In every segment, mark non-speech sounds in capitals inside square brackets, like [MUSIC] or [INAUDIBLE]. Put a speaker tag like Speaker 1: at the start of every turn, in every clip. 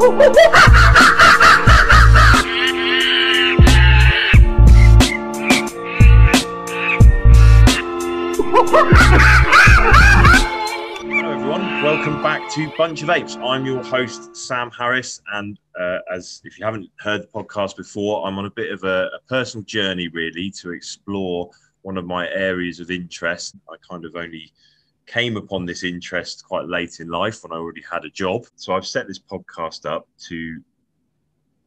Speaker 1: Hello, everyone. Welcome back to Bunch of Apes. I'm your host, Sam Harris. And uh, as if you haven't heard the podcast before, I'm on a bit of a, a personal journey, really, to explore one of my areas of interest. I kind of only came upon this interest quite late in life when I already had a job. So I've set this podcast up to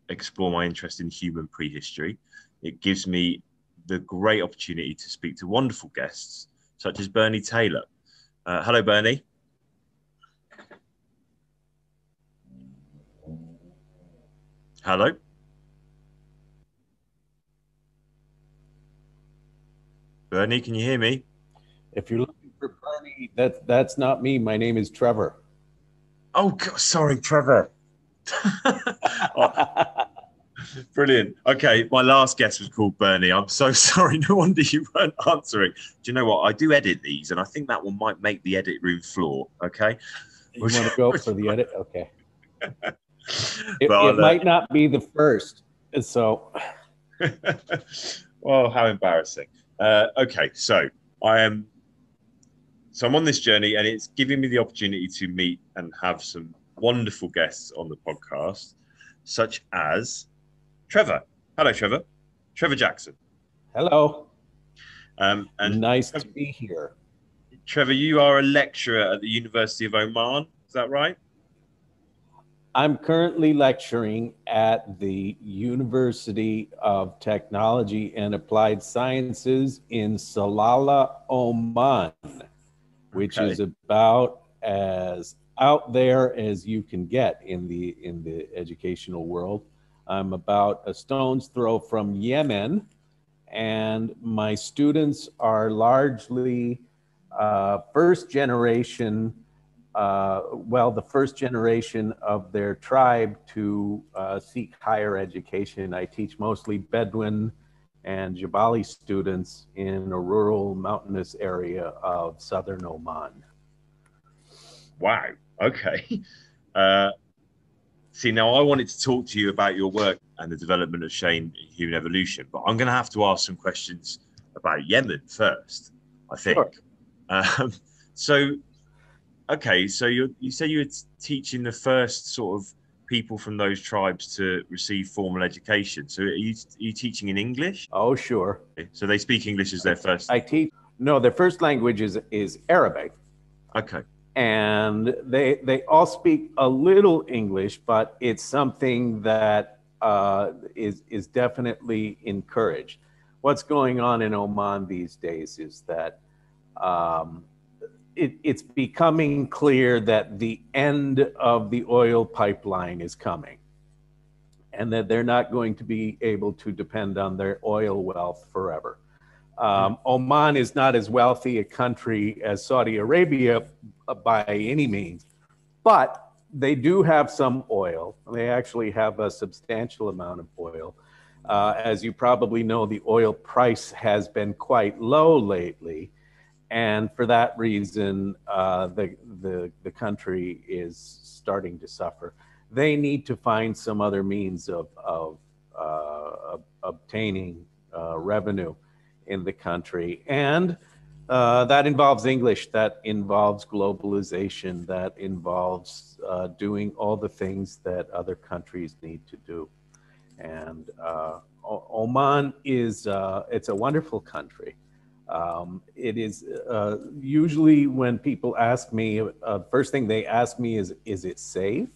Speaker 1: explore my interest in human prehistory. It gives me the great opportunity to speak to wonderful guests such as Bernie Taylor. Uh, hello, Bernie. Hello. Bernie, can you hear me?
Speaker 2: If you're looking Bernie, that, that's not me. My name is Trevor.
Speaker 1: Oh, God, sorry, Trevor. Oh, [LAUGHS] brilliant. Okay, my last guest was called Bernie. I'm so [LAUGHS] sorry. No wonder you weren't answering. Do you know what? I do edit these, and I think that one might make the edit room floor. Okay.
Speaker 2: You want to go [LAUGHS] for the edit? Okay. It, it
Speaker 1: uh,
Speaker 2: might not be the first. So
Speaker 1: well, how embarrassing. Uh, okay, so I am. So I'm on this journey, and it's giving me the opportunity to meet and have some wonderful guests on the podcast, such as Trevor. Hello, Trevor. Trevor Jackson.
Speaker 2: hello.
Speaker 1: Um, and
Speaker 2: nice to be here.
Speaker 1: Trevor, you are a lecturer at the University of Oman. Is that right?
Speaker 2: I'm currently lecturing at the University of Technology and Applied Sciences in Salalah, Oman, which
Speaker 1: Okay.
Speaker 2: is about as out there as you can get in the in the educational world. I'm about a stone's throw from Yemen, and my students are largely uh, first generation uh, well, the first generation of their tribe to uh, seek higher education. I teach mostly Bedouin and Jabali students in a rural mountainous area of southern Oman.
Speaker 1: Wow. Okay. [LAUGHS] Uh, see, now I wanted to talk to you about your work and the development of shame in human evolution, but I'm going to have to ask some questions about Yemen first, I think.
Speaker 2: Sure.
Speaker 1: Um, [LAUGHS] so, okay, so you you say you were teaching the first sort of people from those tribes to receive formal education. So, are you, are you teaching in English?
Speaker 2: Oh, sure.
Speaker 1: So they speak English as their first.
Speaker 2: I teach, no, their first language is, is Arabic.
Speaker 1: Okay.
Speaker 2: and they they all speak a little English, but it's something that uh, is is definitely encouraged. What's going on in Oman these days is that um, it, it's becoming clear that the end of the oil pipeline is coming, and that they're not going to be able to depend on their oil wealth forever. Um, Oman is not as wealthy a country as Saudi Arabia uh, by any means, but they do have some oil. They actually have a substantial amount of oil. Uh, as you probably know, the oil price has been quite low lately. And for that reason, uh, the, the, the country is starting to suffer. They need to find some other means of, of uh, ob- obtaining uh, revenue in the country. And uh, that involves English, that involves globalization, that involves uh, doing all the things that other countries need to do. And uh, Oman is, it's a wonderful country. Um, it is uh, usually when people ask me, uh, first thing they ask me is, is it safe?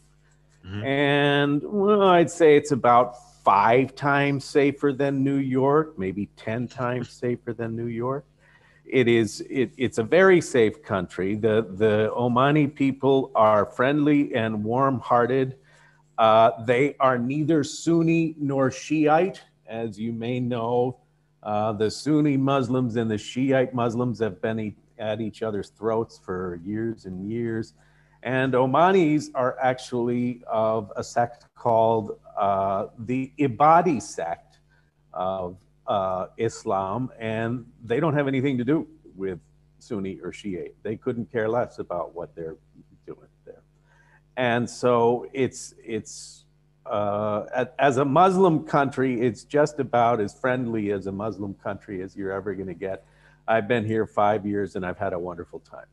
Speaker 1: Mhm.
Speaker 2: And well, I'd say it's about five times safer than New York, maybe 10 times [LAUGHS] safer than New York. It is, it, it's a very safe country. The, the Omani people are friendly and warm hearted. Uh, they are neither Sunni nor Shiite. As you may know, uh, the Sunni Muslims and the Shiite Muslims have been e- at each other's throats for years and years. And Omanis are actually of a sect called uh, the Ibadi sect of uh, Islam, and they don't have anything to do with Sunni or Shiite. They couldn't care less about what they're doing there. and so it's it's uh, as a Muslim country, it's just about as friendly as a Muslim country as you're ever going to get. I've been here five years and I've had a wonderful time.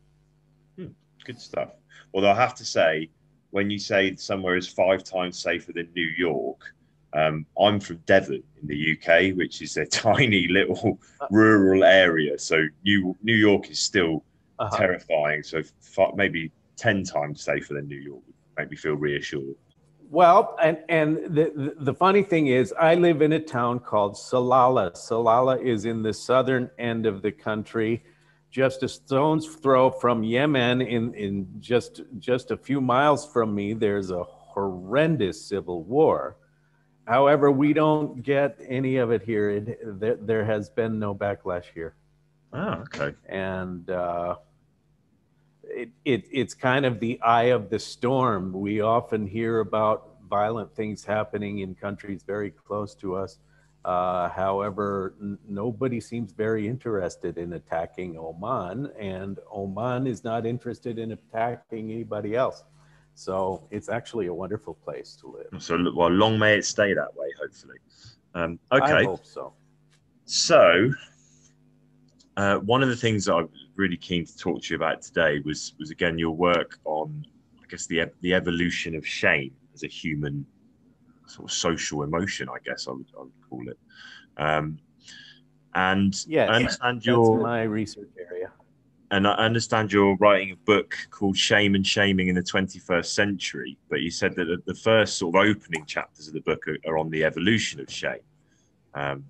Speaker 1: Hmm, good stuff. Although I have to say, when you say somewhere is five times safer than New York, um, I'm from Devon in the UK, which is a [LAUGHS] tiny little uh. rural area. So New New York is still uh-huh. terrifying. So maybe ten times safer than New York would make me feel reassured.
Speaker 2: Well, and and the the funny thing is, I live in a town called Salalah. Salalah is in the southern end of the country just a stone's throw from Yemen, in, in just, just a few miles from me, there's a horrendous civil war. However, we don't get any of it here. It, there, there has been no backlash here.
Speaker 1: Oh, okay.
Speaker 2: And uh, it, it, it's kind of the eye of the storm. We often hear about violent things happening in countries very close to us. Uh, however, n- nobody seems very interested in attacking Oman, and Oman is not interested in attacking anybody else. So it's actually a wonderful place to live.
Speaker 1: So, well, long may it stay that way, hopefully. Um, okay. I
Speaker 2: hope so.
Speaker 1: So, uh, one of the things I really keen to talk to you about today was was again your work on, I guess, the the evolution of shame as a human sort of social emotion, I guess I would, I would call it. Um, and
Speaker 2: yes, I understand your my research area.
Speaker 1: And I understand you're writing a book called Shame and Shaming in the 21st Century. But you said that the first sort of opening chapters of the book are, are on the evolution of shame. Um,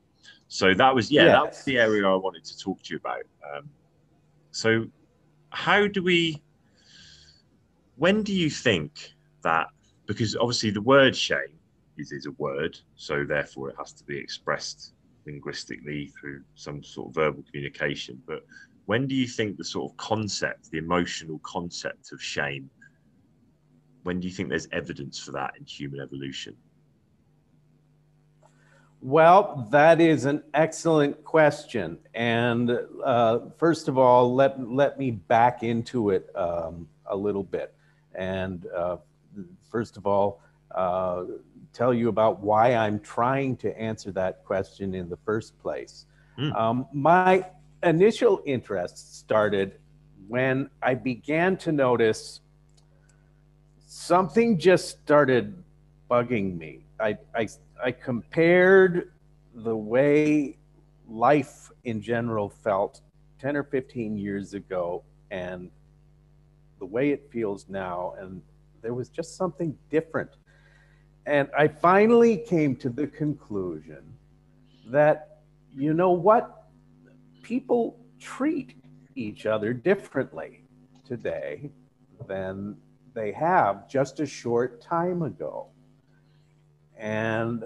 Speaker 1: so that was yeah, yes. that was the area I wanted to talk to you about. Um, so how do we? When do you think that? Because obviously the word shame is, is a word, so therefore it has to be expressed linguistically through some sort of verbal communication. But when do you think the sort of concept, the emotional concept of shame, when do you think there's evidence for that in human evolution?
Speaker 2: Well, that is an excellent question. And uh, first of all, let, let me back into it um, a little bit. And uh, first of all, uh, tell you about why I'm trying to answer that question in the first place. Mm. Um, my initial interest started when I began to notice something just started bugging me. I, I, I compared the way life in general felt 10 or 15 years ago and the way it feels now. And there was just something different and I finally came to the conclusion that, you know what? People treat each other differently today than they have just a short time ago. And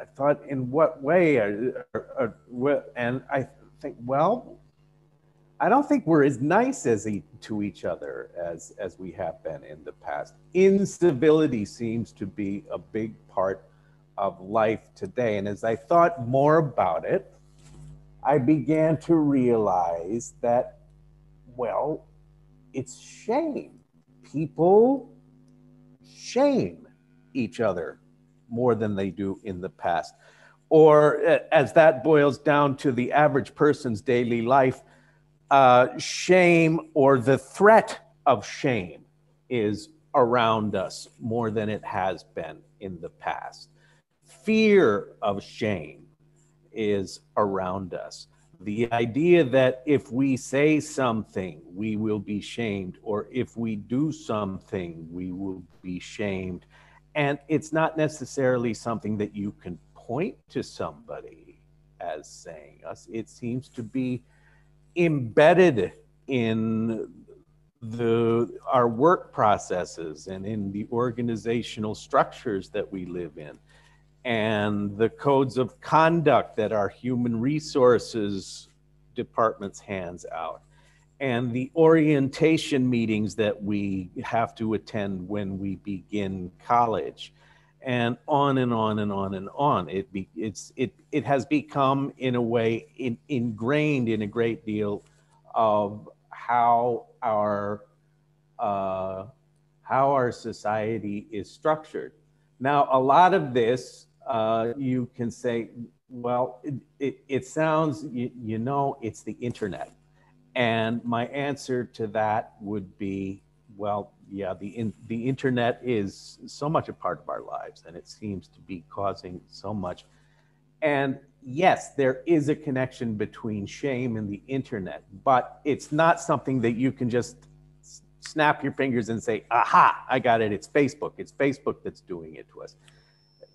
Speaker 2: I thought, in what way? Are, are, are, and I think, well, I don't think we're as nice as e- to each other as as we have been in the past. Incivility seems to be a big part of life today, and as I thought more about it, I began to realize that, well, it's shame. People shame each other more than they do in the past. Or uh, as that boils down to the average person's daily life, uh, shame or the threat of shame is around us more than it has been in the past. Fear of shame is around us. The idea that if we say something, we will be shamed, or if we do something, we will be shamed. And it's not necessarily something that you can point to somebody as saying us. It seems to be embedded in the our work processes and in the organizational structures that we live in and the codes of conduct that our human resources departments hands out and the orientation meetings that we have to attend when we begin college and on and on and on and on. It be, it's it it has become in a way in, ingrained in a great deal of how our uh, how our society is structured. Now, a lot of this uh, you can say, well, it, it, it sounds, you, you know, it's the internet. And my answer to that would be, well, yeah, the, in, the internet is so much a part of our lives and it seems to be causing so much. And yes, there is a connection between shame and the internet, but it's not something that you can just snap your fingers and say, aha, I got it. It's Facebook. It's Facebook that's doing it to us.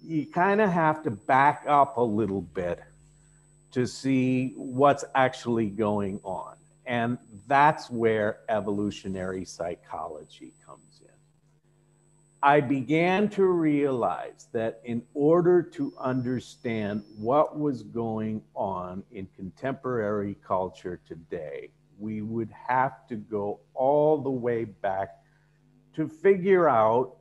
Speaker 2: You kind of have to back up a little bit to see what's actually going on. And that's where evolutionary psychology comes in. I began to realize that in order to understand what was going on in contemporary culture today, we would have to go all the way back to figure out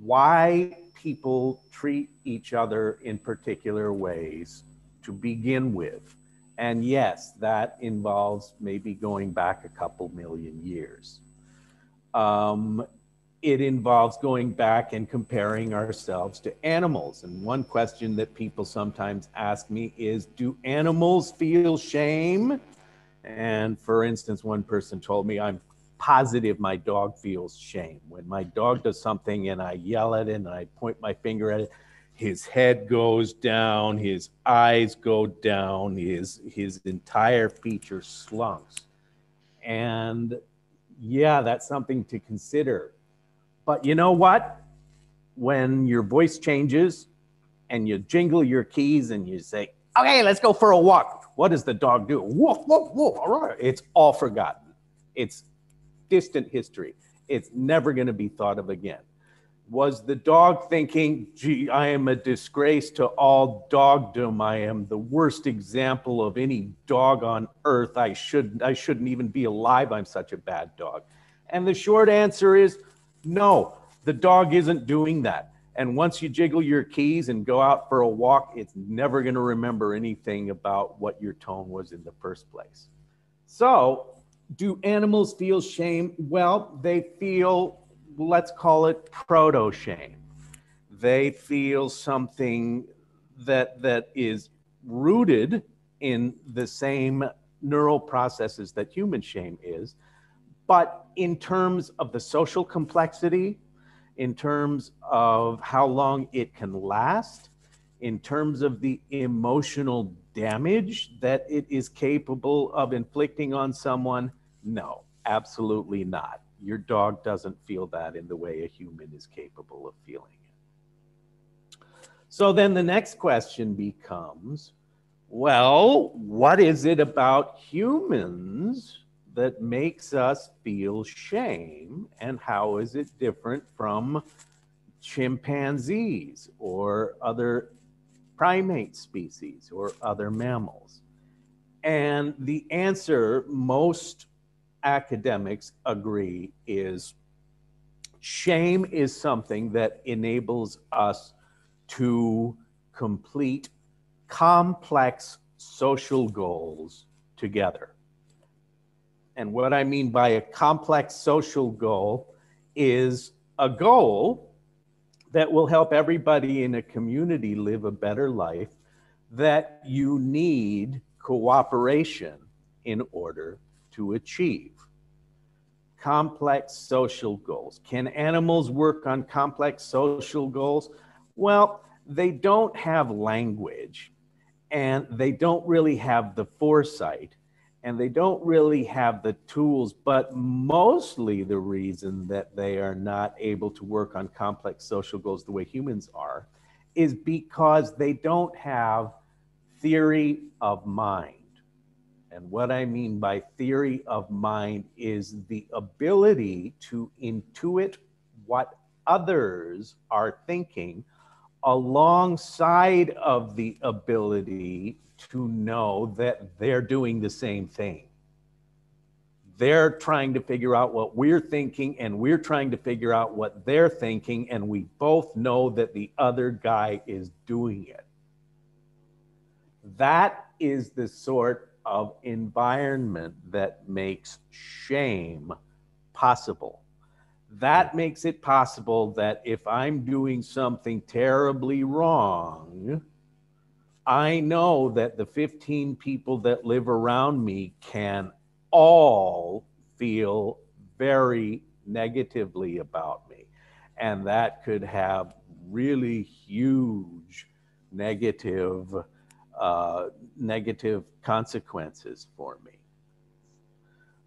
Speaker 2: why people treat each other in particular ways to begin with. And yes, that involves maybe going back a couple million years. Um, it involves going back and comparing ourselves to animals. And one question that people sometimes ask me is Do animals feel shame? And for instance, one person told me, I'm positive my dog feels shame. When my dog does something and I yell at it and I point my finger at it, his head goes down, his eyes go down, his his entire feature slunks. And yeah, that's something to consider. But you know what? When your voice changes and you jingle your keys and you say, okay, let's go for a walk. What does the dog do? Woof, woof, woof. All right. It's all forgotten. It's distant history. It's never going to be thought of again was the dog thinking, gee, I am a disgrace to all dogdom. I am the worst example of any dog on earth. I, shouldn't, I shouldn't even be alive. I'm such a bad dog. And the short answer is no, the dog isn't doing that. And once you jiggle your keys and go out for a walk, it's never going to remember anything about what your tone was in the first place. So, do animals feel shame? Well, they feel let's call it proto shame. They feel something that that is rooted in the same neural processes that human shame is, but in terms of the social complexity, in terms of how long it can last, in terms of the emotional damage that it is capable of inflicting on someone, no, absolutely not. Your dog doesn't feel that in the way a human is capable of feeling it. So then the next question becomes well, what is it about humans that makes us feel shame, and how is it different from chimpanzees or other primate species or other mammals? And the answer most academics agree is shame is something that enables us to complete complex social goals together. And what I mean by a complex social goal is a goal that will help everybody in a community live a better life that you need cooperation in order to achieve. Complex social goals. Can animals work on complex social goals? Well, they don't have language and they don't really have the foresight and they don't really have the tools, but mostly the reason that they are not able to work on complex social goals the way humans are is because they don't have theory of mind. And what I mean by theory of mind is the ability to intuit what others are thinking alongside of the ability to know that they're doing the same thing. They're trying to figure out what we're thinking, and we're trying to figure out what they're thinking, and we both know that the other guy is doing it. That is the sort of environment that makes shame possible. That makes it possible that if I'm doing something terribly wrong, I know that the 15 people that live around me can all feel very negatively about me. And that could have really huge negative, uh, negative consequences for me.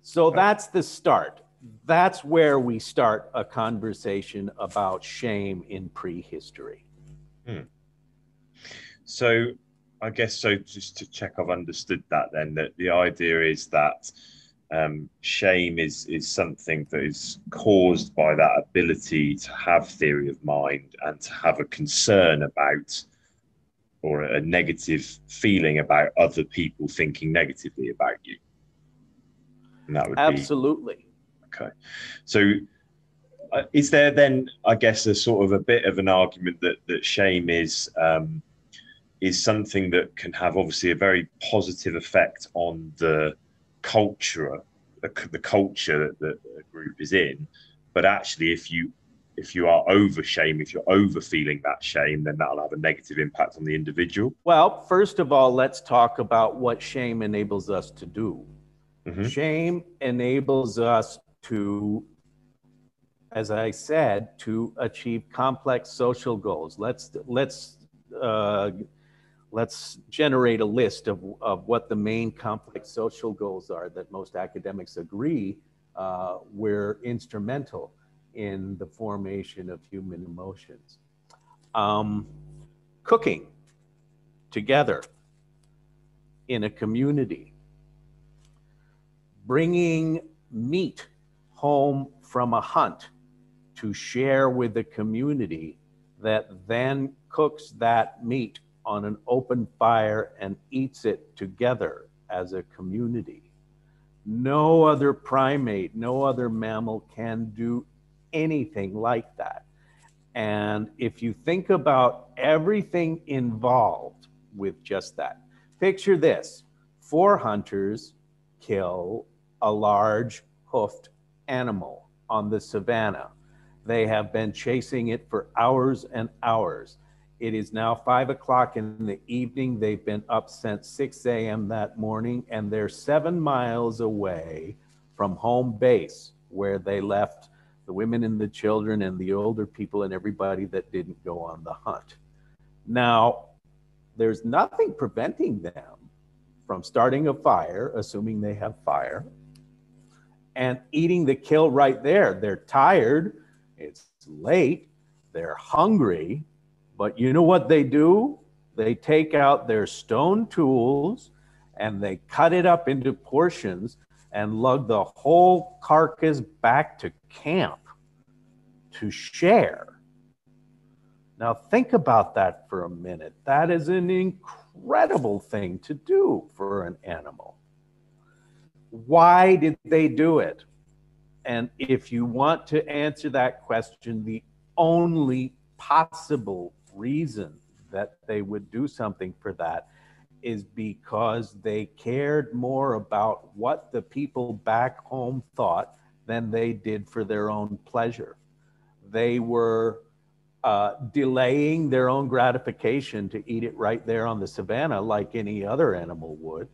Speaker 2: So that's the start. That's where we start a conversation about shame in prehistory. Hmm.
Speaker 1: So I guess so. Just to check, I've understood that. Then that the idea is that um, shame is is something that is caused by that ability to have theory of mind and to have a concern about or a negative feeling about other people thinking negatively about you.
Speaker 2: And that would absolutely
Speaker 1: be, okay. So. Uh, is there then, I guess, a sort of a bit of an argument that that shame is um, is something that can have obviously a very positive effect on the culture, the, the culture that the group is in. But actually, if you if you are over shame, if you're over feeling that shame, then that'll have a negative impact on the individual.
Speaker 2: Well, first of all, let's talk about what shame enables us to do. Mm-hmm. Shame enables us to, as I said, to achieve complex social goals. Let's let's uh, let's generate a list of, of what the main complex social goals are that most academics agree uh, were instrumental in the formation of human emotions. Um, cooking together in a community, bringing meat home from a hunt to share with the community that then cooks that meat on an open fire and eats it together as a community. No other primate, no other mammal can do anything like that. And if you think about everything involved with just that, picture this four hunters kill a large hoofed animal on the savannah. They have been chasing it for hours and hours. It is now five o'clock in the evening. They've been up since 6 a.m. that morning, and they're seven miles away from home base where they left the women and the children and the older people and everybody that didn't go on the hunt. Now, there's nothing preventing them from starting a fire, assuming they have fire, and eating the kill right there. They're tired, it's late, they're hungry but you know what they do? They take out their stone tools and they cut it up into portions and lug the whole carcass back to camp to share. Now, think about that for a minute. That is an incredible thing to do for an animal. Why did they do it? And if you want to answer that question, the only possible reason that they would do something for that is because they cared more about what the people back home thought than they did for their own pleasure. They were uh, delaying their own gratification to eat it right there on the savannah like any other animal would.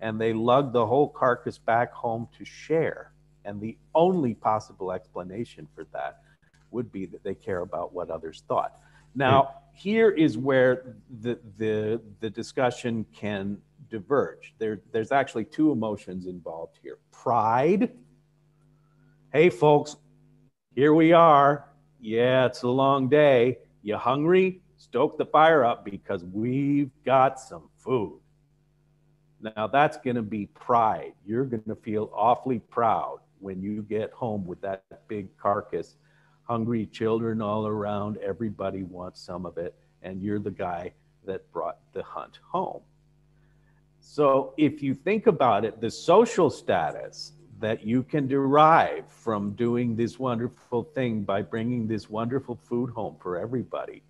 Speaker 2: And they lugged the whole carcass back home to share. And the only possible explanation for that would be that they care about what others thought. Now, here is where the, the, the discussion can diverge. There, there's actually two emotions involved here pride. Hey, folks, here we are. Yeah, it's a long day. You hungry? Stoke the fire up because we've got some food. Now, that's going to be pride. You're going to feel awfully proud when you get home with that big carcass hungry children all around. Everybody wants some of it, and you're the guy that brought the hunt home. So, if you think about it, the social status that you can derive from doing this wonderful thing by bringing this wonderful food home for everybody,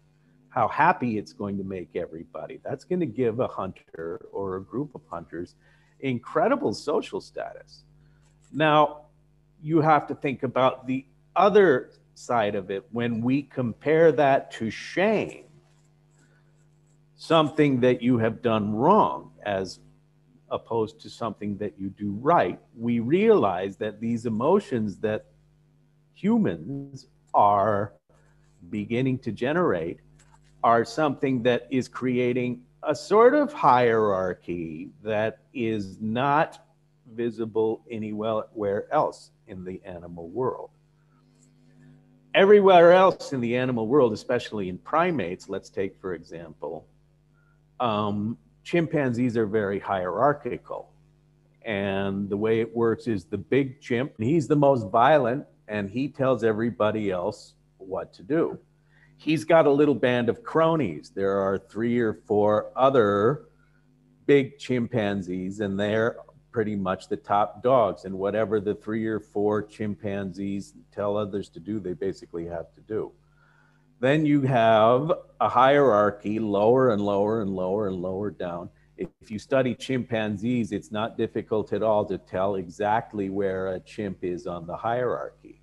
Speaker 2: how happy it's going to make everybody, that's going to give a hunter or a group of hunters incredible social status. Now, you have to think about the other side of it, when we compare that to shame, something that you have done wrong as opposed to something that you do right, we realize that these emotions that humans are beginning to generate are something that is creating a sort of hierarchy that is not visible anywhere else in the animal world. Everywhere else in the animal world, especially in primates, let's take for example, um, chimpanzees are very hierarchical. And the way it works is the big chimp, he's the most violent, and he tells everybody else what to do. He's got a little band of cronies. There are three or four other big chimpanzees, and they're pretty much the top dogs. And whatever the three or four chimpanzees tell others to do, they basically have to do. Then you have a hierarchy lower and lower and lower and lower down. If you study chimpanzees, it's not difficult at all to tell exactly where a chimp is on the hierarchy.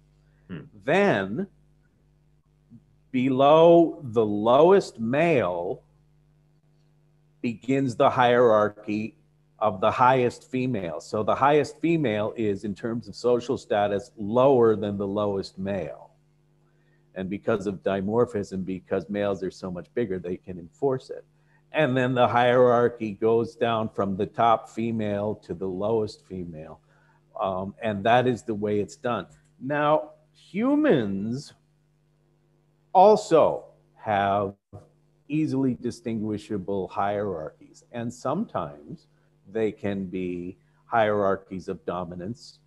Speaker 2: Hmm. Then, below the lowest male begins the hierarchy of the highest female. So the highest female is, in terms of social status, lower than the lowest male. And because of dimorphism, because males are so much bigger, they can enforce it. And then the hierarchy goes down from the top female to the lowest female. Um, and that is the way it's done. Now, humans also have easily distinguishable hierarchies. And sometimes they can be hierarchies of dominance,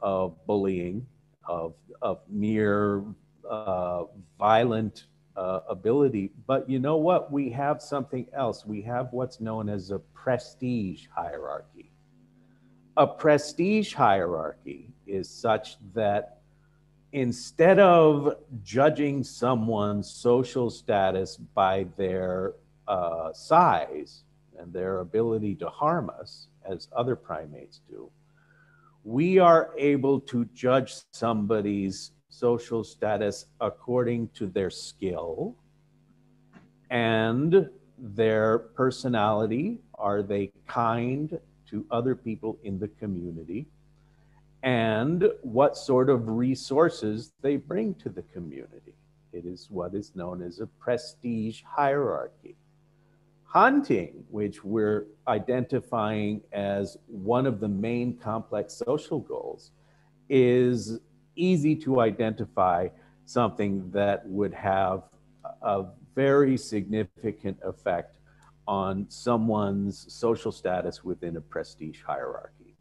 Speaker 2: of bullying, of, of mere uh, violent uh, ability. But you know what? We have something else. We have what's known as a prestige hierarchy. A prestige hierarchy is such that instead of judging someone's social status by their uh, size and their ability to harm us, as other primates do, we are able to judge somebody's social status according to their skill and their personality. Are they kind to other people in the community? And what sort of resources they bring to the community. It is what is known as a prestige hierarchy. Hunting, which we're identifying as one of the main complex social goals, is easy to identify something that would have a very significant effect on someone's social status within a prestige hierarchy.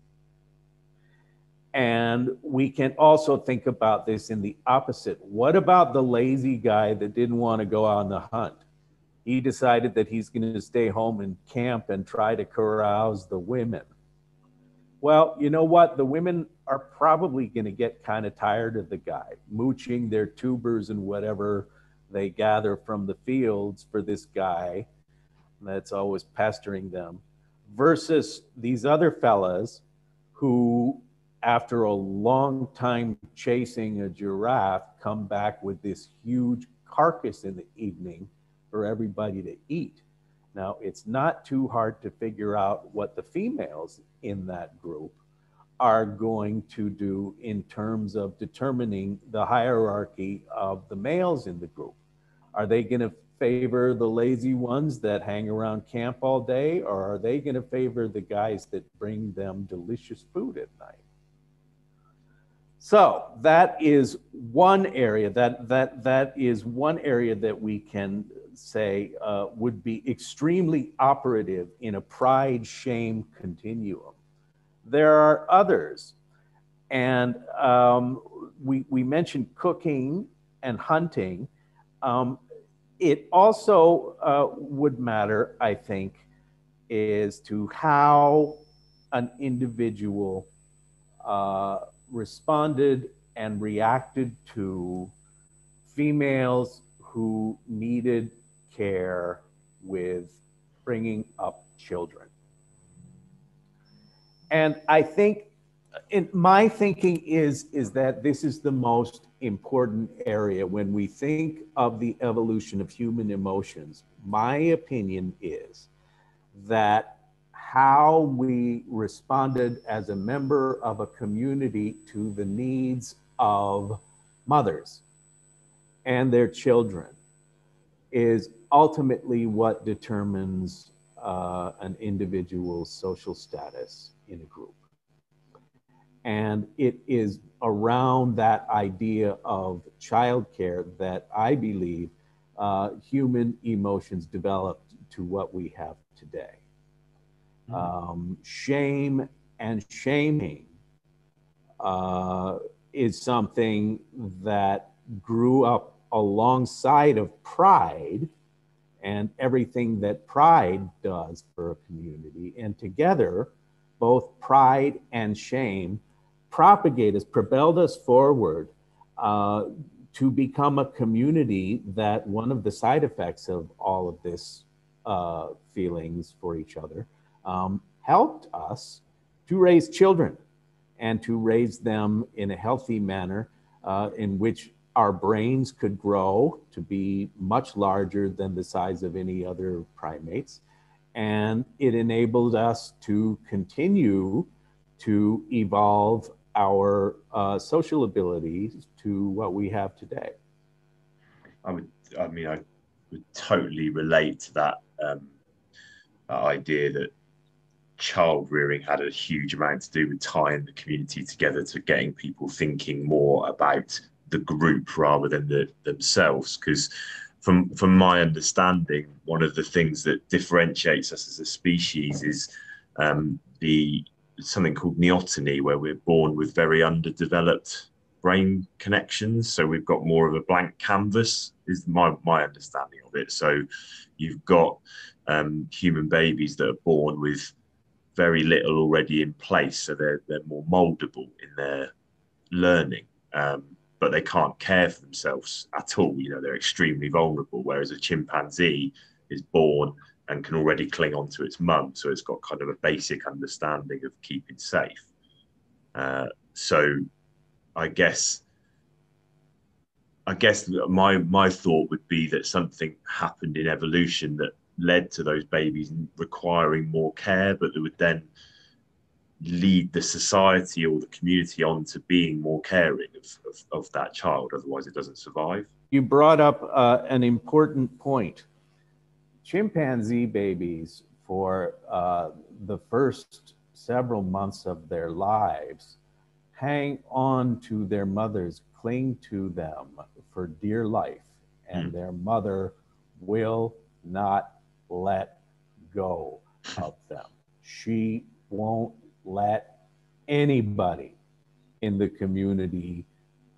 Speaker 2: And we can also think about this in the opposite. What about the lazy guy that didn't want to go on the hunt? He decided that he's going to stay home and camp and try to carouse the women. Well, you know what? The women are probably going to get kind of tired of the guy mooching their tubers and whatever they gather from the fields for this guy that's always pestering them versus these other fellas who after a long time chasing a giraffe come back with this huge carcass in the evening for everybody to eat. Now it's not too hard to figure out what the females in that group are going to do in terms of determining the hierarchy of the males in the group. Are they going to favor the lazy ones that hang around camp all day, or are they going to favor the guys that bring them delicious food at night? So that is one area that that that is one area that we can say uh, would be extremely operative in a pride shame continuum. There are others. And um, we, we mentioned cooking and hunting. Um, it also uh, would matter, I think, is to how an individual uh, responded and reacted to females who needed care with bringing up children. And I think in my thinking is is that this is the most important area. When we think of the evolution of human emotions my opinion is that how we responded as a member of a community to the needs of mothers and their children is ultimately what determines uh, an individual's social status in a group. And it is around that idea of childcare that I believe uh, human emotions developed to what we have today. Mm-hmm. Um, shame and shaming uh, is something that grew up alongside of pride and everything that pride does for a community. And together, both pride and shame propagate us, propelled us forward uh, to become a community that one of the side effects of all of this uh, feelings for each other um, helped us to raise children and to raise them in a healthy manner uh, in which our brains could grow to be much larger than the size of any other primates. And it enabled us to continue to evolve our uh, social abilities to what we have today.
Speaker 1: I would, I mean, I would totally relate to that, um, that idea that child rearing had a huge amount to do with tying the community together to getting people thinking more about the group rather than the, themselves because from from my understanding one of the things that differentiates us as a species is um, the something called neoteny where we're born with very underdeveloped brain connections. So we've got more of a blank canvas is my my understanding of it. So you've got um, human babies that are born with very little already in place, so they're they're more moldable in their learning. Um, but they can't care for themselves at all. You know, they're extremely vulnerable. Whereas a chimpanzee is born and can already cling on to its mum, so it's got kind of a basic understanding of keeping safe. Uh, so, I guess, I guess my my thought would be that something happened in evolution that led to those babies requiring more care, but that would then lead the society or the community on to being more caring of, of, of that child. Otherwise, it doesn't survive.
Speaker 2: You brought up uh, an important point. Chimpanzee babies, for uh, the first several months of their lives, hang on to their mothers, cling to them for dear life, and mm. their mother will not let go of them. She won't let anybody in the community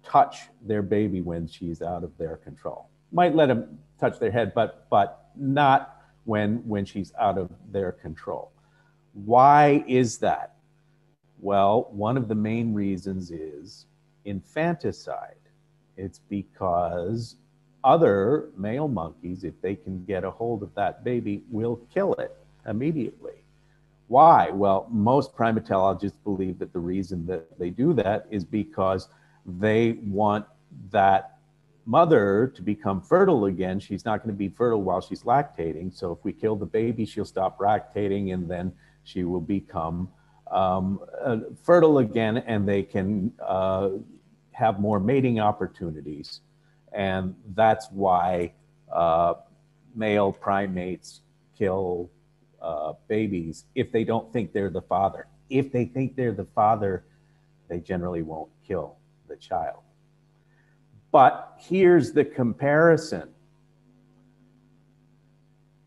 Speaker 2: touch their baby when she's out of their control. Might let them touch their head, but but not when when she's out of their control. Why is that? Well, one of the main reasons is infanticide. It's because other male monkeys, if they can get a hold of that baby, will kill it immediately. Why? Well, most primatologists believe that the reason that they do that is because they want that mother to become fertile again. She's not going to be fertile while she's lactating. So if we kill the baby, she'll stop lactating and then she will become um, uh, fertile again and they can uh, have more mating opportunities. And that's why uh, male primates kill uh, babies if they don't think they're the father. If they think they're the father, they generally won't kill the child. But here's the comparison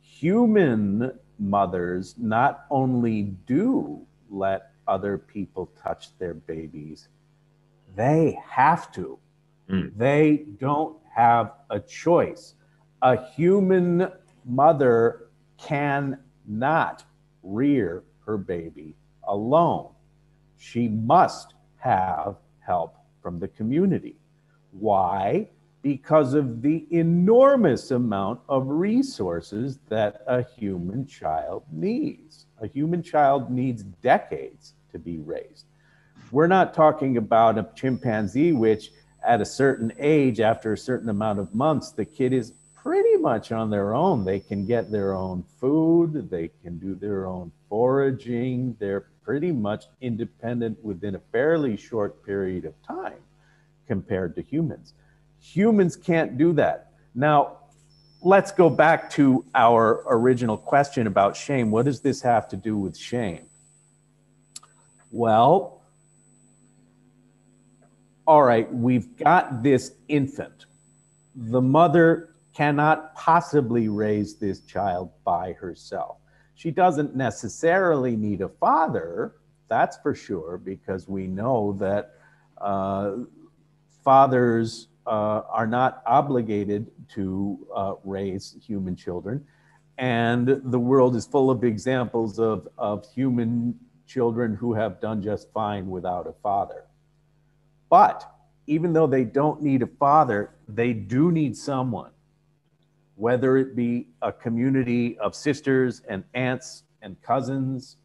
Speaker 2: human mothers not only do let other people touch their babies, they have to. Mm. They don't have a choice. A human mother cannot rear her baby alone. She must have help from the community. Why? Because of the enormous amount of resources that a human child needs. A human child needs decades to be raised. We're not talking about a chimpanzee, which at a certain age, after a certain amount of months, the kid is pretty much on their own. They can get their own food, they can do their own foraging, they're pretty much independent within a fairly short period of time compared to humans. Humans can't do that. Now, let's go back to our original question about shame. What does this have to do with shame? Well, all right, we've got this infant. The mother cannot possibly raise this child by herself. She doesn't necessarily need a father, that's for sure, because we know that uh, fathers uh, are not obligated to uh, raise human children. And the world is full of examples of, of human children who have done just fine without a father. But even though they don't need a father, they do need someone, whether it be a community of sisters and aunts and cousins,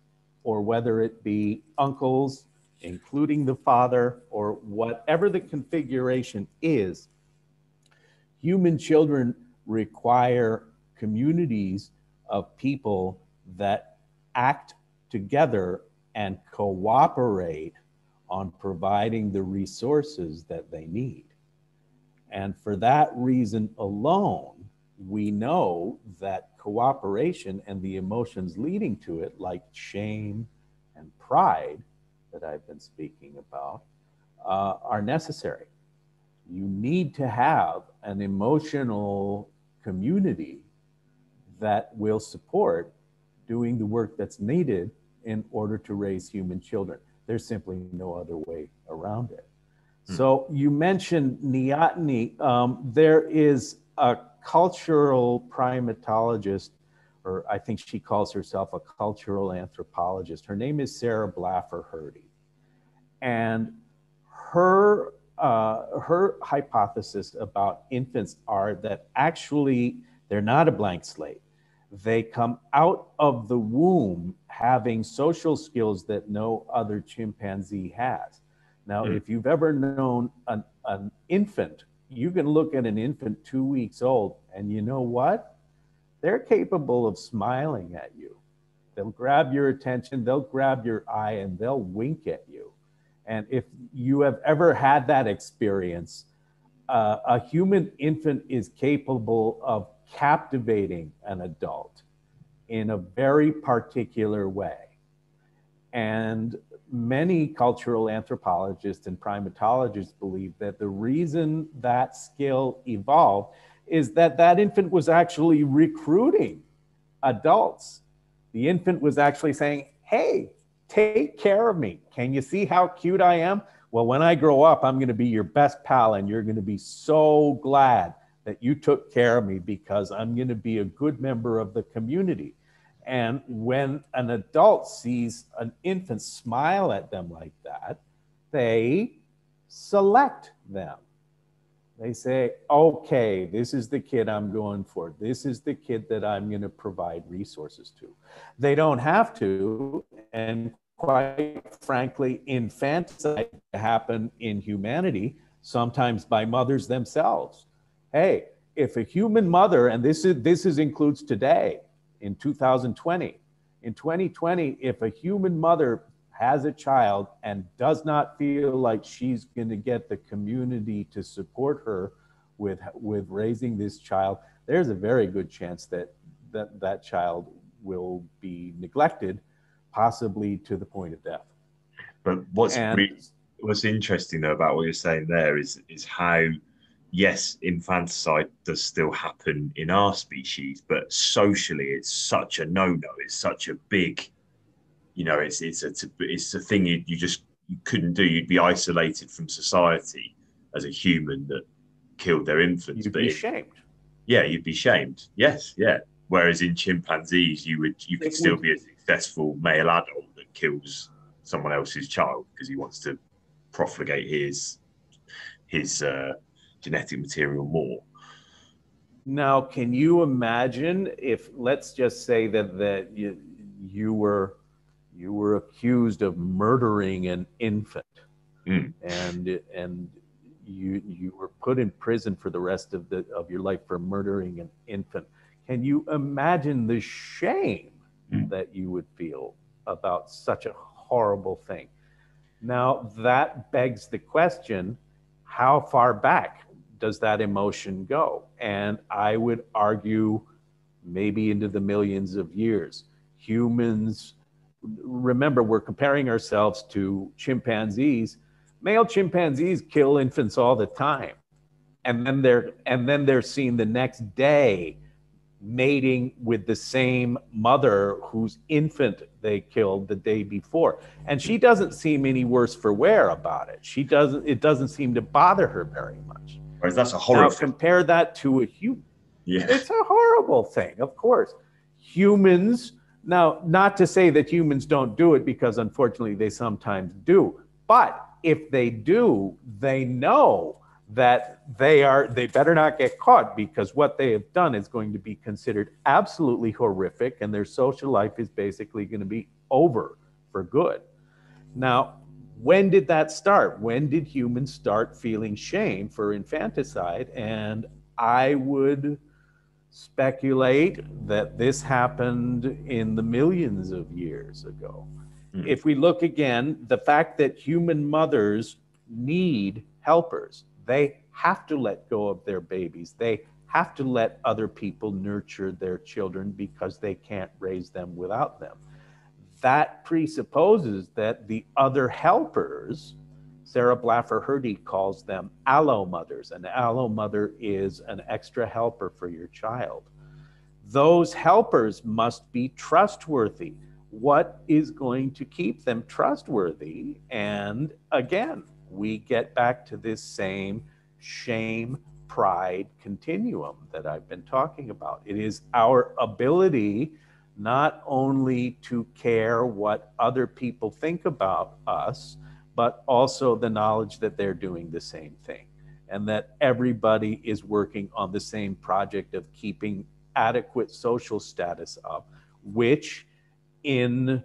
Speaker 2: or whether it be uncles, including the father, or whatever the configuration is. Human children require communities of people that act together and cooperate on providing the resources that they need. And for that reason alone, we know that cooperation and the emotions leading to it, like shame and pride that I've been speaking about, uh, are necessary. You need to have an emotional community that will support doing the work that's needed in order to raise human children. There's simply no other way around it. Hmm. So you mentioned neoteny. Um, there is a cultural primatologist, or I think she calls herself a cultural anthropologist. Her name is Sarah Blaffer Hrdy. And her, uh, her hypothesis about infants are that actually they're not a blank slate they come out of the womb having social skills that no other chimpanzee has. Now, mm. if you've ever known an, an infant, you can look at an infant two weeks old, and you know what? They're capable of smiling at you. They'll grab your attention, they'll grab your eye, and they'll wink at you. And if you have ever had that experience, uh, a human infant is capable of captivating an adult in a very particular way. And many cultural anthropologists and primatologists believe that the reason that skill evolved is that that infant was actually recruiting adults. The infant was actually saying, Hey, take care of me. Can you see how cute I am? Well, when I grow up, I'm going to be your best pal, and you're going to be so glad that you took care of me because I'm going to be a good member of the community. And when an adult sees an infant smile at them like that, they select them. They say, okay, this is the kid I'm going for. This is the kid that I'm going to provide resources to. They don't have to. And quite frankly, infanticide happen in humanity, sometimes by mothers themselves hey, if a human mother, and this is this is includes today in 2020, in 2020, if a human mother has a child and does not feel like she's going to get the community to support her with with raising this child, there's a very good chance that that that child will be neglected, possibly to the point of death.
Speaker 1: But what's and, what's interesting though about what you're saying there is is how yes, infanticide does still happen in our species, but socially, it's such a no-no. It's such a big, you know, it's it's a it's a thing you, you just you couldn't do. You'd be isolated from society as a human that killed their infants.
Speaker 2: You'd but be shamed.
Speaker 1: Yeah, you'd be shamed. Yes, yeah. Whereas in chimpanzees, you would you could it still would. be a successful male adult that kills someone else's child because he wants to profligate his his uh, genetic material more.
Speaker 2: Now, can you imagine if, let's just say that that you you were you were accused of murdering an infant,
Speaker 1: Mm.
Speaker 2: and and you you were put in prison for the rest of the of your life for murdering an infant. Can you imagine the shame
Speaker 1: Mm.
Speaker 2: that you would feel about such a horrible thing? Now that begs the question: How far back does that emotion go? And I would argue, maybe into the millions of years. Humans remember we're comparing ourselves to chimpanzees. Male chimpanzees kill infants all the time. And then they're and then they're seen the next day mating with the same mother whose infant they killed the day before. And she doesn't seem any worse for wear about it. She doesn't it doesn't seem to bother her very much
Speaker 1: That's a
Speaker 2: now
Speaker 1: horror.
Speaker 2: compare that to a human
Speaker 1: yeah.
Speaker 2: it's a horrible thing, of course. Humans, now, not to say that humans don't do it because unfortunately they sometimes do, but if they do, they know that they are they better not get caught because what they have done is going to be considered absolutely horrific and their social life is basically going to be over for good. Now, when did that start? When did humans start feeling shame for infanticide? And I would speculate that this happened in the millions of years ago.
Speaker 1: Hmm.
Speaker 2: If we look again, the fact that human mothers need helpers, they have to let go of their babies. They have to let other people nurture their children because they can't raise them without them. That presupposes that the other helpers, Sarah Blaffer Hrdy calls them allo mothers. An allo mother is an extra helper for your child. Those helpers must be trustworthy. What is going to keep them trustworthy? And again, we get back to this same shame pride continuum that I've been talking about. It is our ability not only to care what other people think about us, but also the knowledge that they're doing the same thing and that everybody is working on the same project of keeping adequate social status up, which in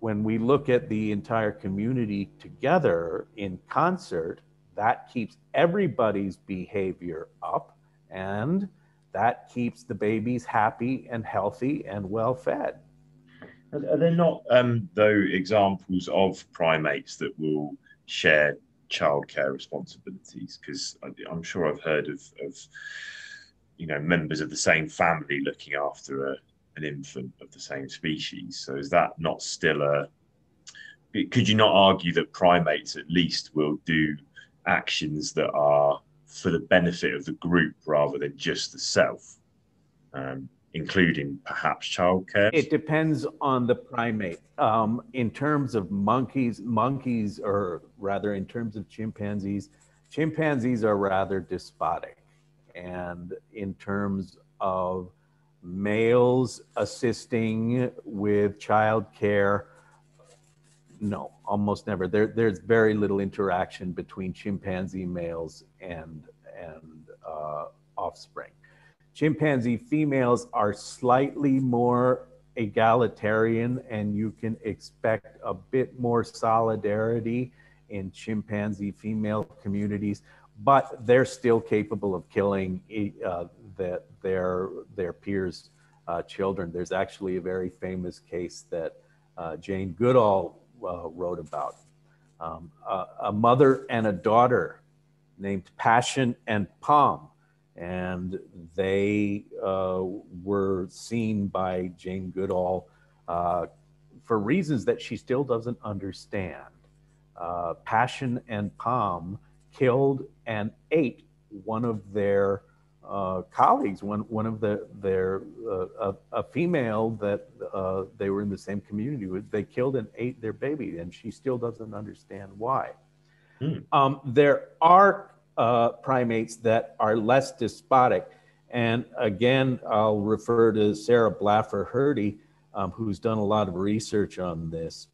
Speaker 2: when we look at the entire community together in concert, that keeps everybody's behavior up and that keeps the babies happy and healthy and well fed.
Speaker 1: Are there not, um, though, examples of primates that will share childcare responsibilities? Because I'm sure I've heard of, of, you know, members of the same family looking after a, an infant of the same species. So is that not still a? Could you not argue that primates at least will do actions that are for the benefit of the group rather than just the self? Um, including perhaps childcare?
Speaker 2: It depends on the primate. Um, in terms of monkeys, monkeys, or rather in terms of chimpanzees, chimpanzees are rather despotic. And in terms of males assisting with childcare, no, almost never. There, there's very little interaction between chimpanzee males and and uh, offspring. Chimpanzee females are slightly more egalitarian, and you can expect a bit more solidarity in chimpanzee female communities, but they're still capable of killing uh, the, their, their peers' uh, children. There's actually a very famous case that uh, Jane Goodall uh, wrote about. Um, a, a mother and a daughter named Passion and Pom and they uh, were seen by Jane Goodall uh, for reasons that she still doesn't understand. Uh, Passion and Pom killed and ate one of their uh, colleagues, one one of the their uh, a, a, female that uh, they were in the same community with. They killed and ate their baby, and she still doesn't understand why.
Speaker 1: Hmm.
Speaker 2: Um, there are uh, primates that are less despotic. And again, I'll refer to Sarah Blaffer Hrdy, um, who's done a lot of research on this.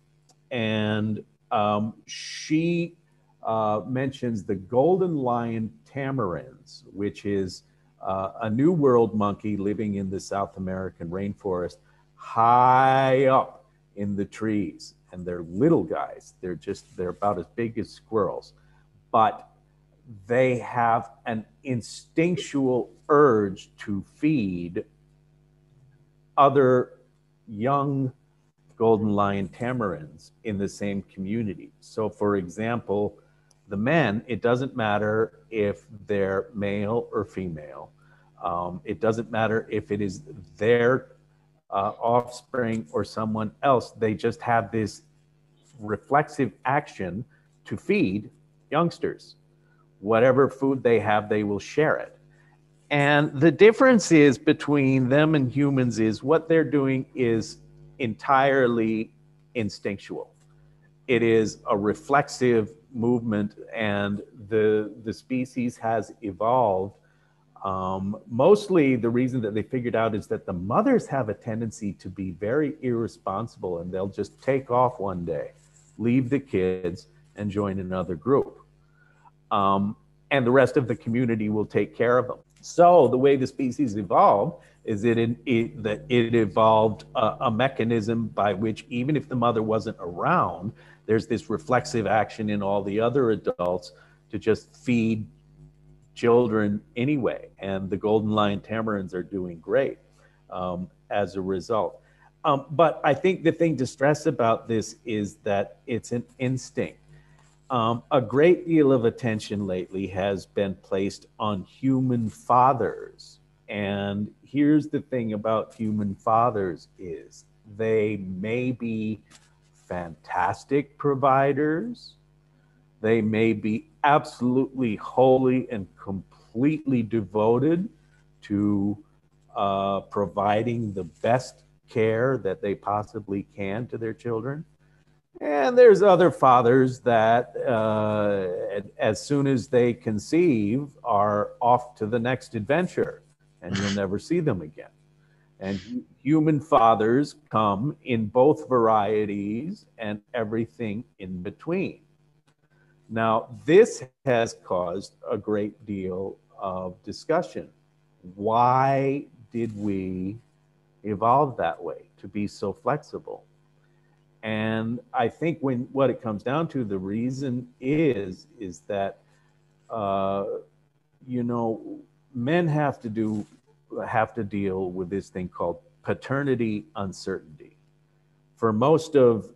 Speaker 2: And um, she uh, mentions the golden lion tamarins, which is uh, a New World monkey living in the South American rainforest, high up in the trees and they're little guys. They're just, they're about as big as squirrels, but they have an instinctual urge to feed other young golden lion tamarins in the same community. So, for example, the men, it doesn't matter if they're male or female. Um, it doesn't matter if it is their uh, offspring or someone else. They just have this reflexive action to feed youngsters. Whatever food they have, they will share it. And the difference is between them and humans is what they're doing is entirely instinctual. It is a reflexive movement, and the the species has evolved. Um, mostly, the reason that they figured out is that the mothers have a tendency to be very irresponsible, and they'll just take off one day, leave the kids, and join another group. Um, and the rest of the community will take care of them. So the way the species evolved is it, it, that it evolved a, a, mechanism by which even if the mother wasn't around, there's this reflexive action in all the other adults to just feed children anyway. And the golden lion tamarins are doing great um, as a result. Um, but I think the thing to stress about this is that it's an instinct. Um, a great deal of attention lately has been placed on human fathers. And here's the thing about human fathers is they may be fantastic providers. They may be absolutely wholly and completely devoted to uh, providing the best care that they possibly can to their children. And there's other fathers that, uh, as soon as they conceive, are off to the next adventure and you'll never see them again. And human fathers come in both varieties and everything in between. Now, this has caused a great deal of discussion. Why did we evolve that way to be so flexible? And I think when what it comes down to, the reason is is that uh, you know men have to do have to deal with this thing called paternity uncertainty. For most of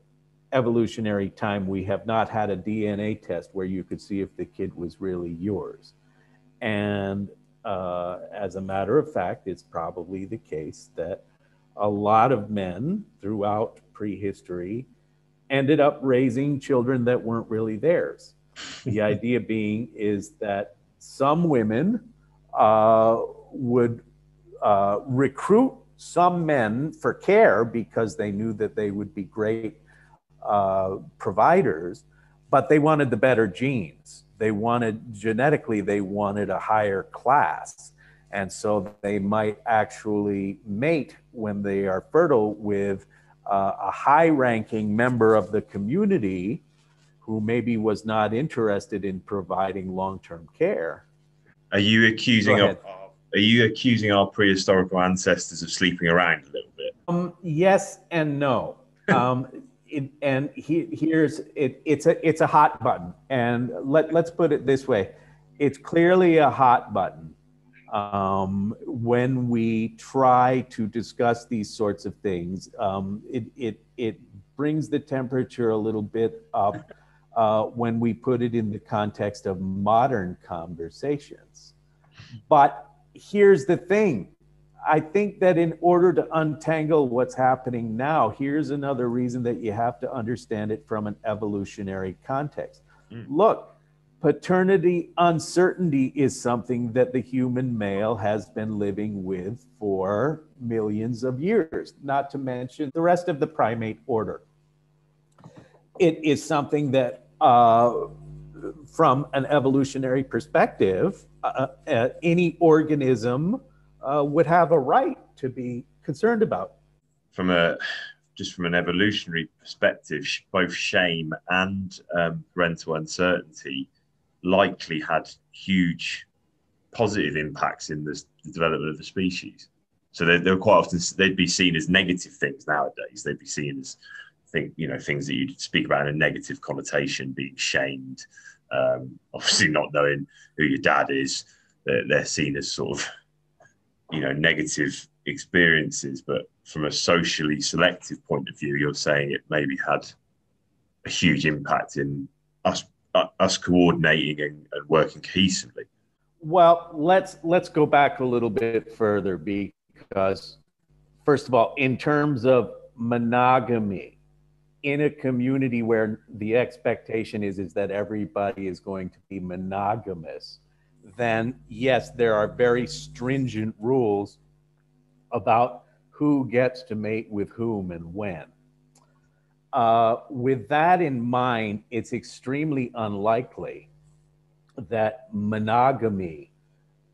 Speaker 2: evolutionary time, we have not had a DNA test where you could see if the kid was really yours. And uh, as a matter of fact, it's probably the case that a lot of men throughout prehistory ended up raising children that weren't really theirs. the [LAUGHS] idea being is that some women uh, would uh, recruit some men for care because they knew that they would be great uh, providers, but they wanted the better genes. They wanted genetically, they wanted a higher class. And so they might actually mate when they are fertile with uh, a high ranking member of the community who maybe was not interested in providing long term care.
Speaker 1: Are you accusing of, are you accusing our prehistorical ancestors of sleeping around a little bit?
Speaker 2: Um, yes and no. [LAUGHS] Um, it, and he, here's it, it's a it's a hot button, and let let's put it this way: it's clearly a hot button um, when we try to discuss these sorts of things, um, it, it, it brings the temperature a little bit up uh, when we put it in the context of modern conversations. But here's the thing I think that in order to untangle what's happening now, here's another reason that you have to understand it from an evolutionary context. Mm. Look, paternity uncertainty is something that the human male has been living with for millions of years, not to mention the rest of the primate order. It is something that, uh, from an evolutionary perspective, uh, uh, any organism uh, would have a right to be concerned about.
Speaker 1: From a just from an evolutionary perspective, both shame and um, parental uncertainty likely had huge positive impacts in the development of the species. So they, they were quite often they'd be seen as negative things nowadays. They'd be seen as think you know things that you'd speak about in a negative connotation, being shamed, um, [LAUGHS] obviously not knowing who your dad is, they're, they're seen as sort of you know negative experiences. But from a socially selective point of view, you're saying it maybe had a huge impact in us uh, us coordinating and, and working cohesively.
Speaker 2: Well, let's let's go back a little bit further because first of all, in terms of monogamy in a community where the expectation is is that everybody is going to be monogamous, then yes, there are very stringent rules about who gets to mate with whom and when. Uh, with that in mind, it's extremely unlikely that monogamy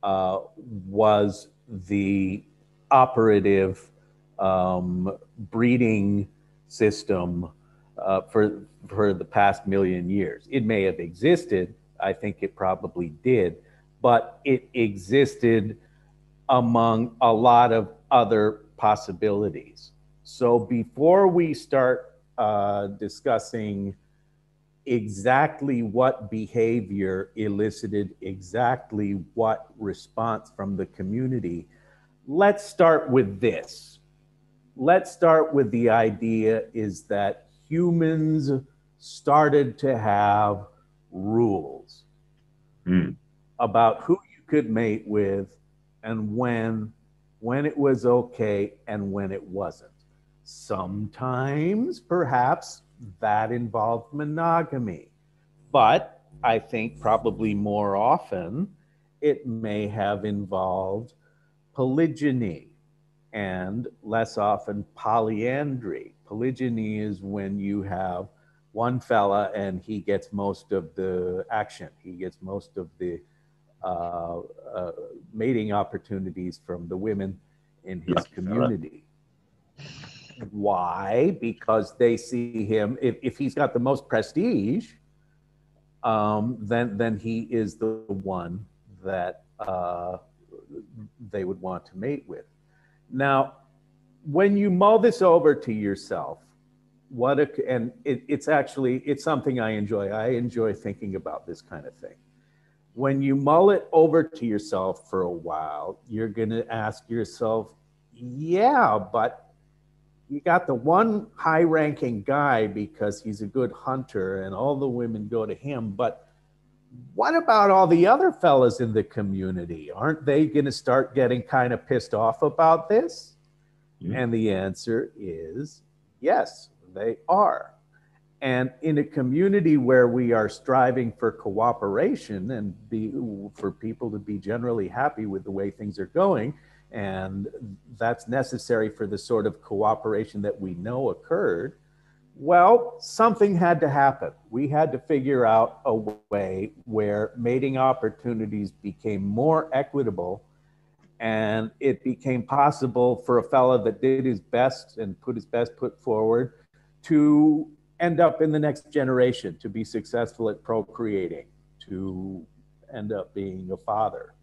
Speaker 2: uh, was the operative um, breeding system uh, for for the past million years. It may have existed. I think it probably did, but it existed among a lot of other possibilities. So before we start uh, discussing exactly what behavior elicited exactly what response from the community, let's start with this. Let's start with the idea is that humans started to have rules mm. About who you could mate with and when when it was okay and when it wasn't. Sometimes perhaps that involved monogamy, but I think probably more often it may have involved polygyny and less often polyandry. Polygyny is when you have one fella and he gets most of the action, he gets most of the uh, uh, mating opportunities from the women in his community. Why? Because they see him, if, if he's got the most prestige, um, then, then he is the one that uh, they would want to mate with. Now, when you mull this over to yourself, what a, and it, it's actually it's something I enjoy. I enjoy thinking about this kind of thing. When you mull it over to yourself for a while, you're going to ask yourself, yeah, but you got the one high ranking guy because he's a good hunter and all the women go to him, but what about all the other fellas in the community? Aren't they going to start getting kind of pissed off about this? Yeah. And the answer is yes, they are. And in a community where we are striving for cooperation and be, for people to be generally happy with the way things are going, and that's necessary for the sort of cooperation that we know occurred, well, something had to happen. We had to figure out a way where mating opportunities became more equitable and it became possible for a fellow that did his best and put his best foot forward to end up in the next generation, to be successful at procreating, to end up being a father.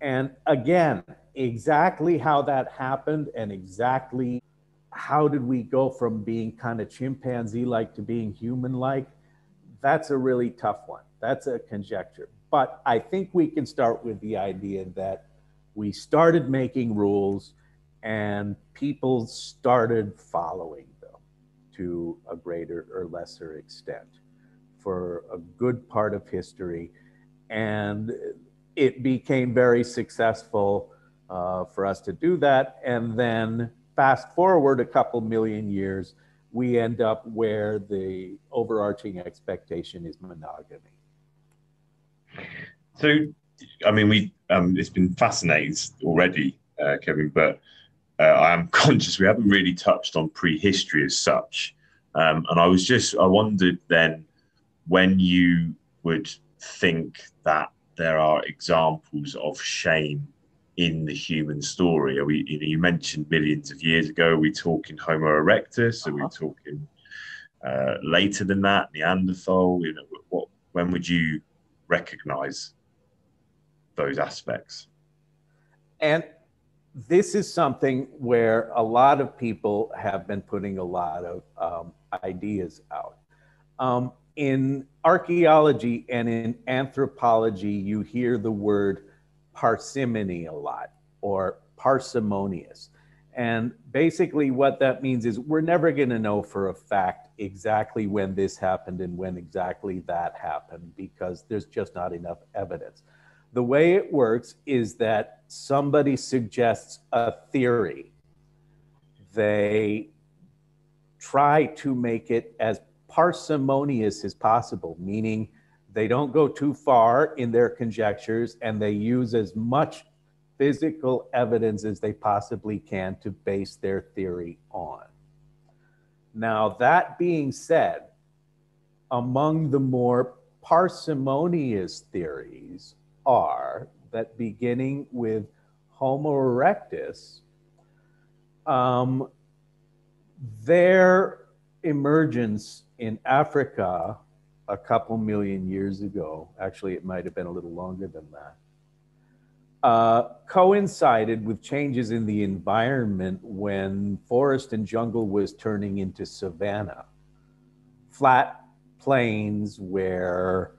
Speaker 2: And again, exactly how that happened and exactly how did we go from being kind of chimpanzee like to being human like? That's a really tough one. That's a conjecture. But I think we can start with the idea that we started making rules and people started following to a greater or lesser extent for a good part of history. And it became very successful uh, for us to do that. And then fast forward a couple million years, we end up where the overarching expectation is monogamy.
Speaker 1: So, I mean, we um, it's been fascinating already, uh, Kevin, but uh, I am [LAUGHS] conscious we haven't really touched on prehistory as such. Um, and I was just, I wondered then when you would think that there are examples of shame in the human story? Are we? You, know, you mentioned millions of years ago. Are we talking Homo erectus? Are uh-huh. we talking uh, later than that, Neanderthal? You know, what? When would you recognise those aspects?
Speaker 2: And this is something where a lot of people have been putting a lot of um, ideas out. Um, in archaeology and in anthropology, you hear the word parsimony a lot or parsimonious. And basically, what that means is we're never going to know for a fact exactly when this happened and when exactly that happened because there's just not enough evidence. The way it works is that somebody suggests a theory, they try to make it as parsimonious as possible, meaning they don't go too far in their conjectures and they use as much physical evidence as they possibly can to base their theory on. Now, that being said, among the more parsimonious theories are that beginning with Homo erectus, um, their emergence in Africa a couple million years ago, actually, it might have been a little longer than that, uh, coincided with changes in the environment when forest and jungle was turning into savanna, flat plains where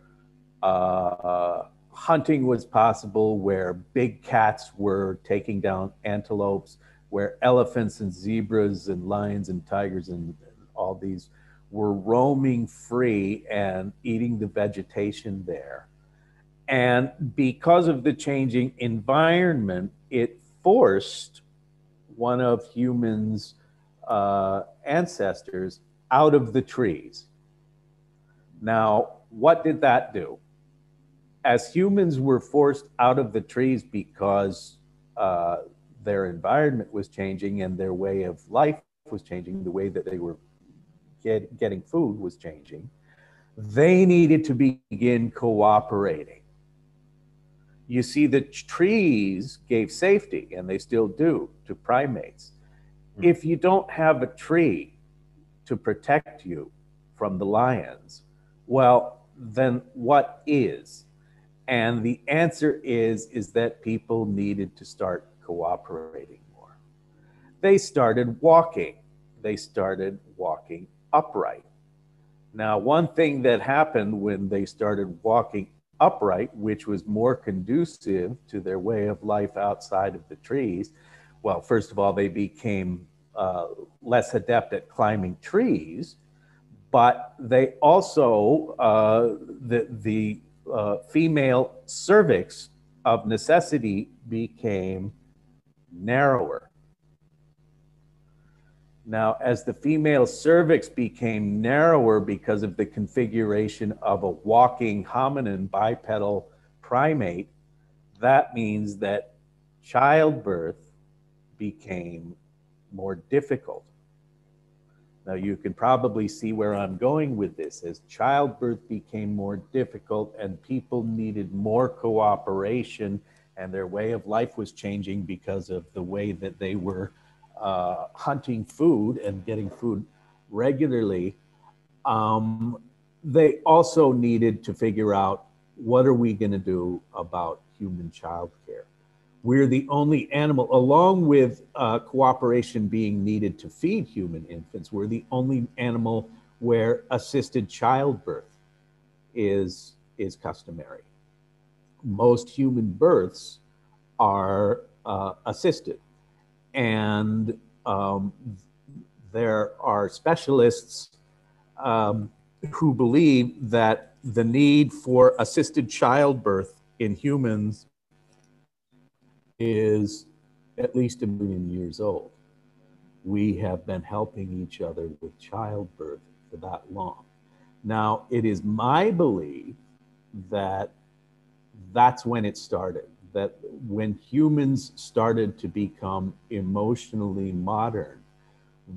Speaker 2: uh, hunting was possible, where big cats were taking down antelopes, where elephants and zebras and lions and tigers and, all these were roaming free and eating the vegetation there and because of the changing environment, it forced one of humans' uh, ancestors out of the trees. Now, what did that do? As humans were forced out of the trees because uh, their environment was changing and their way of life was changing, the way that they were get, getting food was changing, they needed to begin cooperating you see the trees gave safety, and they still do, to primates. Mm. If you don't have a tree to protect you from the lions, well, then what is? And the answer is is that people needed to start cooperating more. They started walking. They started walking upright. Now, one thing that happened when they started walking upright, which was more conducive to their way of life outside of the trees. Well, first of all, they became uh, less adept at climbing trees, but they also, uh, the, the uh, female cervix of necessity became narrower. Now, as the female cervix became narrower because of the configuration of a walking hominin bipedal primate, that means that childbirth became more difficult. Now, you can probably see where I'm going with this. As childbirth became more difficult and people needed more cooperation, and their way of life was changing because of the way that they were uh, hunting food and getting food regularly, um, they also needed to figure out what are we going to do about human childcare. We're the only animal, along with uh, cooperation being needed to feed human infants, we're the only animal where assisted childbirth is, is customary. Most human births are uh, assisted and um, there are specialists um, who believe that the need for assisted childbirth in humans is at least a million years old. We have been helping each other with childbirth for that long. Now, it is my belief that that's when it started that when humans started to become emotionally modern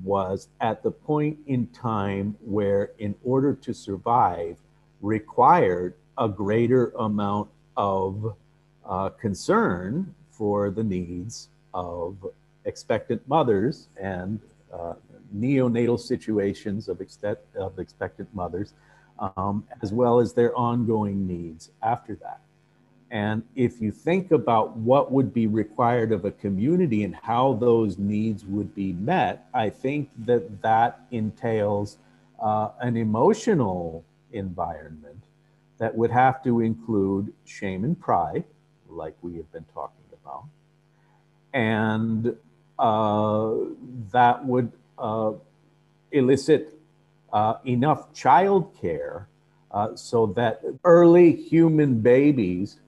Speaker 2: was at the point in time where in order to survive required a greater amount of uh, concern for the needs of expectant mothers and uh, neonatal situations of, expect, of expectant mothers, um, as well as their ongoing needs after that. And if you think about what would be required of a community and how those needs would be met, I think that that entails uh, an emotional environment that would have to include shame and pride, like we have been talking And uh, that would uh, elicit uh, enough childcare uh, so that early human babies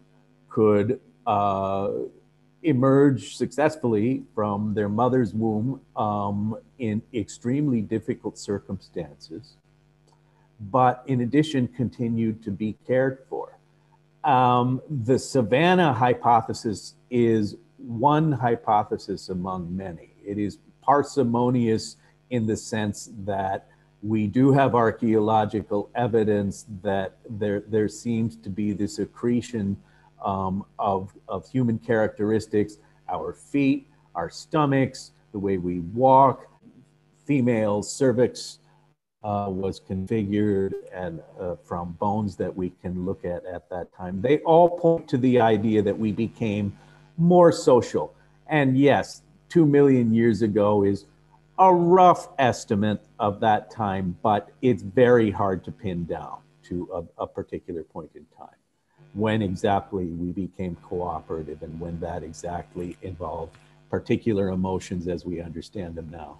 Speaker 2: could uh, emerge successfully from their mother's womb um, in extremely difficult circumstances, but in addition, continued to be cared for. Um, the savannah hypothesis is one hypothesis among many. It is parsimonious in the sense that we do have archaeological evidence that there, there seems to be this accretion um, of, of human characteristics, our feet, our stomachs, the way we walk, female cervix uh, was configured and uh, from bones that we can look at at that time. They all point to the idea that we became more social. And yes, two million years ago is a rough estimate of that time, but it's very hard to pin down to a, a particular point in time when exactly we became cooperative and when that exactly involved particular emotions as we understand them now.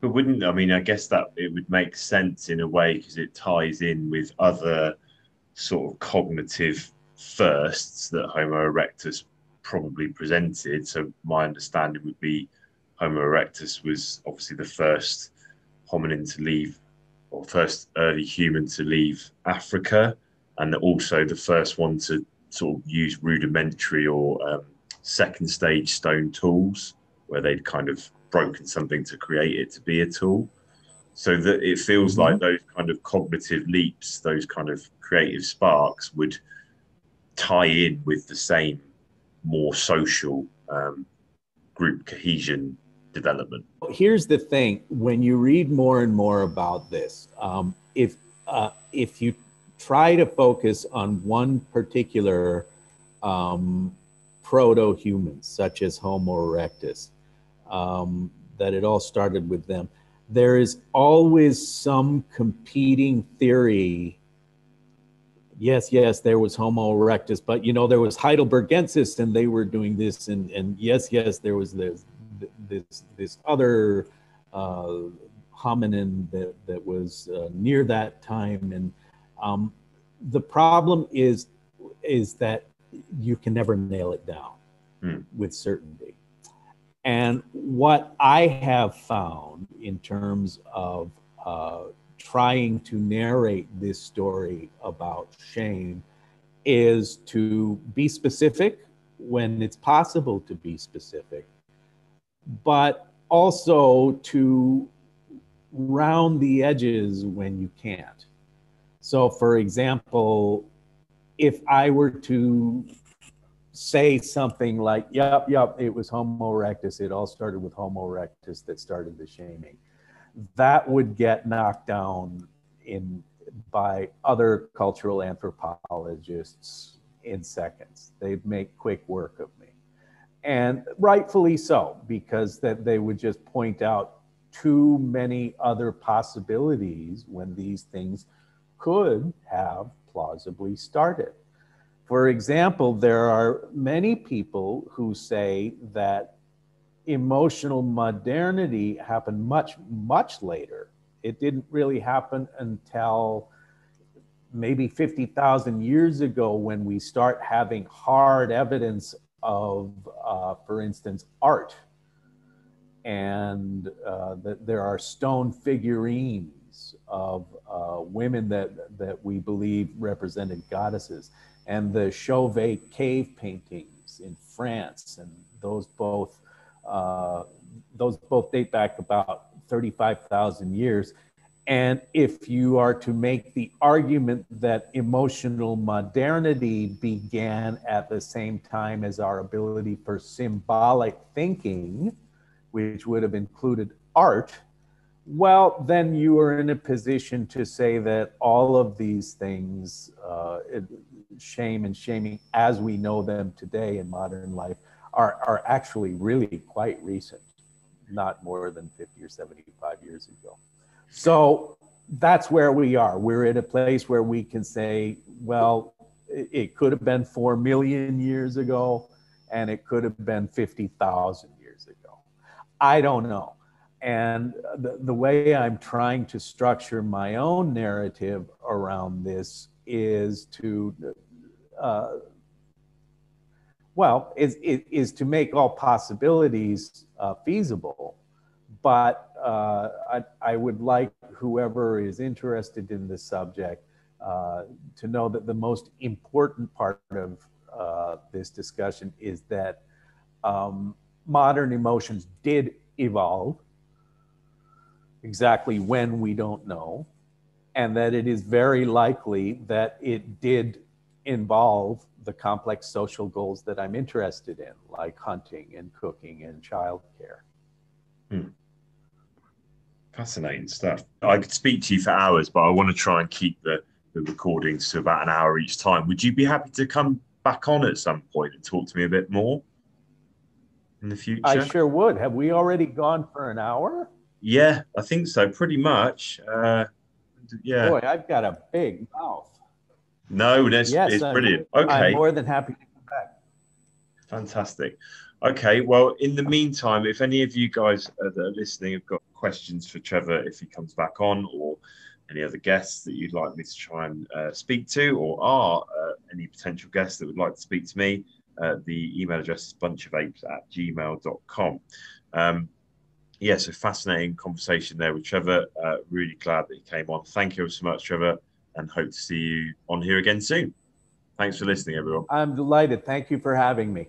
Speaker 1: But wouldn't I mean? I guess that it would make sense in a way because it ties in with other sort of cognitive firsts that Homo erectus probably presented. So my understanding would be Homo erectus was obviously the first hominin to leave, or first early human to leave Africa and also the first one to sort of use rudimentary or um, second stage stone tools where they'd kind of broken something to create it to be a tool so that it feels mm-hmm. like those kind of cognitive leaps those kind of creative sparks would tie in with the same more social um, group cohesion development.
Speaker 2: Here's the thing. When you read more and more about this um, if uh, if you try to focus on one particular um, proto humans, such as Homo erectus, um, that it all started with them. There is always some competing theory. Yes, yes, there was Homo erectus, but you know, there was Heidelbergensis and they were doing this. And, and yes, yes, there was this, this, this other uh, hominin that, that was uh, near that time. And um, the problem is is that you can never nail it down mm. with certainty. And what I have found in terms of uh, trying to narrate this story about shame is to be specific when it's possible to be specific, but also to round the edges when you can't. So, for example, if I were to say something like, yep, yep, it was Homo erectus, it all started with Homo erectus that started the shaming, that would get knocked down in by other cultural anthropologists in seconds. They'd make quick work of me. And rightfully so, because that they would just point out too many other possibilities when these things could have plausibly started. For example, there are many people who say that emotional modernity happened much, much later. It didn't really happen until maybe 50,000 years ago when we start having hard evidence of, uh, for instance, art. And uh, that there are stone figurines of uh, women that, that we believe represented goddesses, and the Chauvet cave paintings in France, and those both uh, those both date back about 35,000 years. And if you are to make the argument that emotional modernity began at the same time as our ability for symbolic thinking, which would have included art, well, then you are in a position to say that all of these things, uh, shame and shaming as we know them today in modern life are, are actually really quite recent, not more than 50 or 75 years ago. So that's where we are. We're at a place where we can say, well, it, it could have been 4 million years ago and it could have been 50,000 years ago. I don't know. And the, the way I'm trying to structure my own narrative around this is to, uh, well, is, is, to make all possibilities uh, feasible. But uh, I, I would like whoever is interested in this subject uh, to know that the most important part of uh, this discussion is that um, modern emotions did evolve exactly when we don't know, and that it is very likely that it did involve the complex social goals that I'm interested in, like hunting and cooking and childcare. Hmm.
Speaker 1: Fascinating stuff. I could speak to you for hours, but I want to try and keep the, the recordings to about an hour each time. Would you be happy to come back on at some point and talk to me a bit more in the future?
Speaker 2: I sure would. Have we already gone for an hour?
Speaker 1: Yeah, I think so, pretty much. Uh, yeah.
Speaker 2: Boy, I've got a big mouth.
Speaker 1: No, that's yes, it's I'm, brilliant. Okay.
Speaker 2: I'm more than happy to come back.
Speaker 1: Fantastic. Okay, well, in the meantime, if any of you guys that are listening have got questions for Trevor if he comes back on, or any other guests that you'd like me to try and uh, speak to, or are uh, any potential guests that would like to speak to me, uh, the email address is bunchofapes at gmail.com. Um, yeah, so fascinating conversation there with Trevor. Uh, really glad that he came on. Thank you so much, Trevor, and hope to see you on here again soon. Thanks for listening, everyone.
Speaker 2: I'm delighted. Thank you for having me.